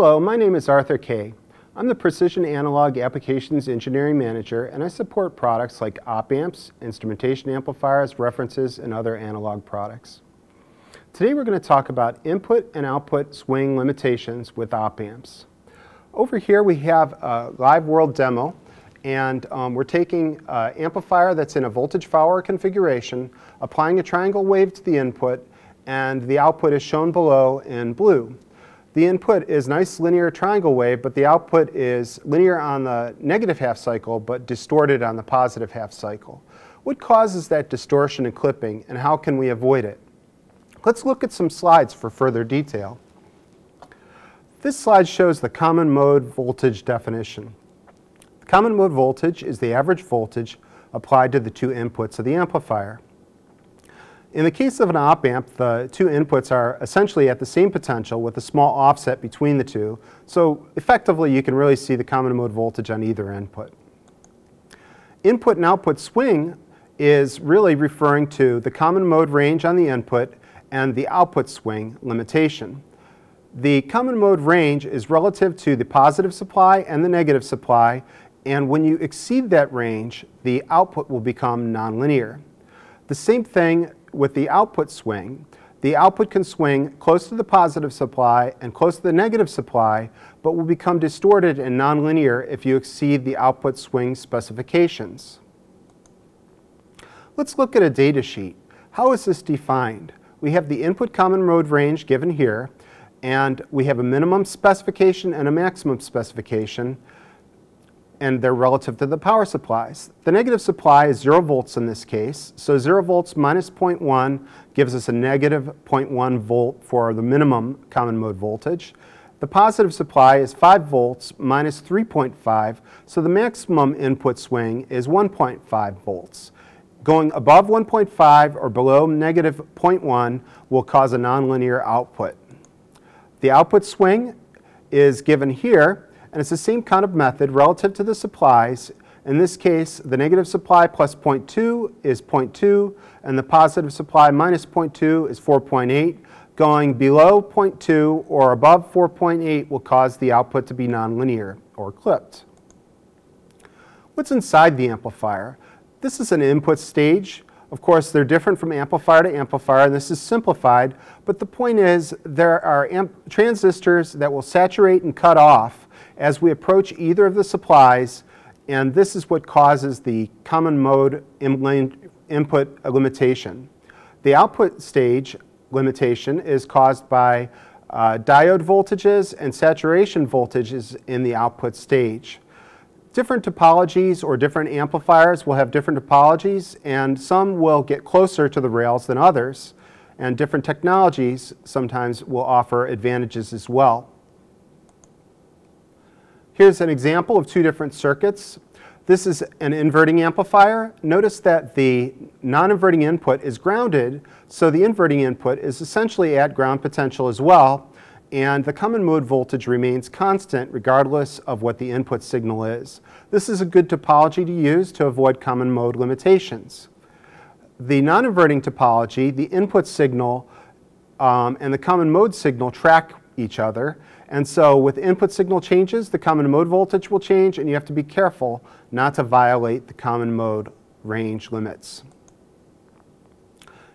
Hello, my name is Arthur Kay. I'm the Precision Analog Applications Engineering Manager and I support products like op amps, instrumentation amplifiers, references, and other analog products. Today we're going to talk about input and output swing limitations with op amps. Over here we have a live world demo and um, we're taking an amplifier that's in a voltage follower configuration, applying a triangle wave to the input, and the output is shown below in blue. The input is nice linear triangle wave, but the output is linear on the negative half cycle, but distorted on the positive half cycle. What causes that distortion and clipping, and how can we avoid it? Let's look at some slides for further detail. This slide shows the common mode voltage definition. The common mode voltage is the average voltage applied to the two inputs of the amplifier. In the case of an op amp, the two inputs are essentially at the same potential with a small offset between the two, so effectively you can really see the common mode voltage on either input. Input and output swing is really referring to the common mode range on the input and the output swing limitation. The common mode range is relative to the positive supply and the negative supply, and when you exceed that range, the output will become nonlinear. The same thing with the output swing, the output can swing close to the positive supply and close to the negative supply, but will become distorted and nonlinear if you exceed the output swing specifications. Let's look at a data sheet. How is this defined? We have the input common mode range given here, and we have a minimum specification and a maximum specification and they're relative to the power supplies. The negative supply is 0 volts in this case, so 0 volts minus 0.1 gives us a negative 0.1 volt for the minimum common mode voltage. The positive supply is 5 volts minus 3.5, so the maximum input swing is 1.5 volts. Going above 1.5 or below negative 0.1 will cause a nonlinear output. The output swing is given here, and it's the same kind of method relative to the supplies. In this case, the negative supply plus 0.2 is 0.2, and the positive supply minus 0.2 is 4.8. Going below 0.2 or above 4.8 will cause the output to be nonlinear or clipped. What's inside the amplifier? This is an input stage. Of course, they're different from amplifier to amplifier, and this is simplified, but the point is there are transistors that will saturate and cut off as we approach either of the supplies, and this is what causes the common mode input limitation. The output stage limitation is caused by uh, diode voltages and saturation voltages in the output stage. Different topologies or different amplifiers will have different topologies and some will get closer to the rails than others and different technologies sometimes will offer advantages as well. Here's an example of two different circuits. This is an inverting amplifier. Notice that the non-inverting input is grounded, so the inverting input is essentially at ground potential as well, and the common mode voltage remains constant regardless of what the input signal is. This is a good topology to use to avoid common mode limitations. The non-inverting topology, the input signal um, and the common mode signal track each other, and so with input signal changes, the common mode voltage will change, and you have to be careful not to violate the common mode range limits.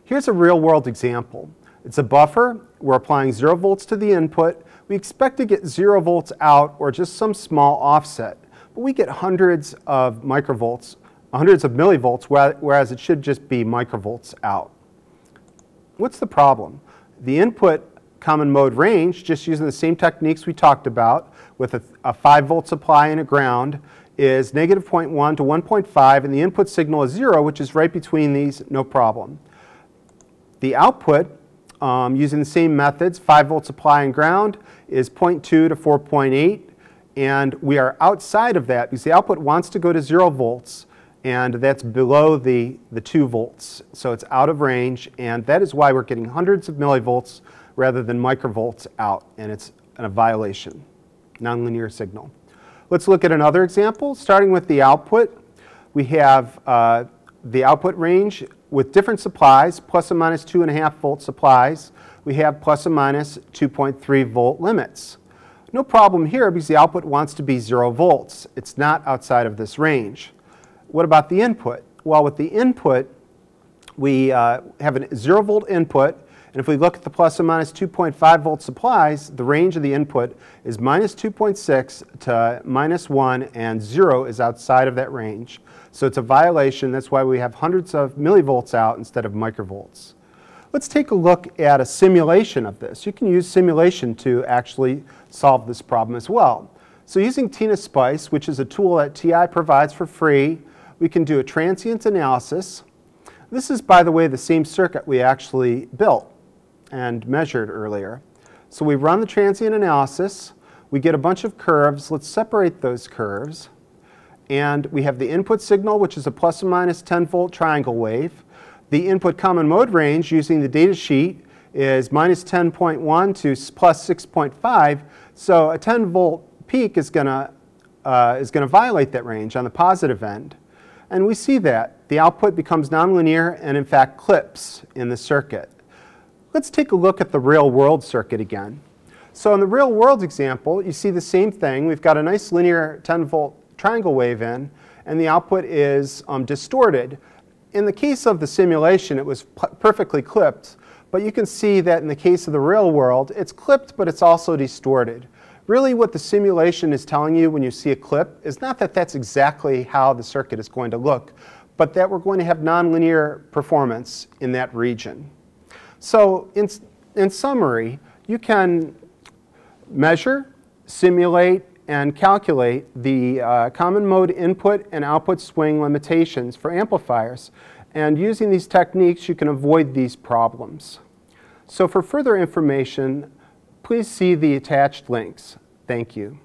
Here's a real world example. It's a buffer. We're applying 0 volts to the input. We expect to get 0 volts out or just some small offset. But we get hundreds of microvolts, hundreds of millivolts, whereas it should just be microvolts out. What's the problem? The input common mode range, just using the same techniques we talked about with a, a 5 volt supply and a ground, is negative 0.1 to 1.5, and the input signal is 0, which is right between these, no problem. The output, um, using the same methods, 5 volt supply and ground, is 0.2 to 4.8, and we are outside of that because the output wants to go to 0 volts, and that's below the, the 2 volts. So it's out of range, and that is why we're getting hundreds of millivolts rather than microvolts out, and it's a violation, nonlinear signal. Let's look at another example, starting with the output. We have uh, the output range with different supplies, plus or minus 2.5 volt supplies. We have plus or minus 2.3 volt limits. No problem here because the output wants to be 0 volts. It's not outside of this range. What about the input? Well, with the input, we uh, have a 0 volt input, and if we look at the plus and minus 2.5 volt supplies, the range of the input is minus 2.6 to minus 1, and 0 is outside of that range. So it's a violation. That's why we have hundreds of millivolts out instead of microvolts. Let's take a look at a simulation of this. You can use simulation to actually solve this problem as well. So using Tina Spice, which is a tool that TI provides for free, we can do a transient analysis. This is, by the way, the same circuit we actually built and measured earlier. So we run the transient analysis. We get a bunch of curves. Let's separate those curves. And we have the input signal, which is a plus or minus 10 volt triangle wave. The input common mode range using the data sheet is minus 10.1 to plus 6.5. So a 10 volt peak is going to uh, is going to violate that range on the positive end. And we see that. The output becomes nonlinear and in fact clips in the circuit. Let's take a look at the real world circuit again. So in the real world example, you see the same thing. We've got a nice linear 10 volt triangle wave in, and the output is um, distorted in the case of the simulation, it was perfectly clipped, but you can see that in the case of the real world, it's clipped, but it's also distorted. Really what the simulation is telling you when you see a clip is not that that's exactly how the circuit is going to look, but that we're going to have nonlinear performance in that region. So in, in summary, you can measure, simulate, and calculate the uh, common mode input and output swing limitations for amplifiers. And using these techniques, you can avoid these problems. So for further information, please see the attached links. Thank you.